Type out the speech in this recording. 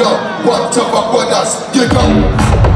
up, what up, what us, you go.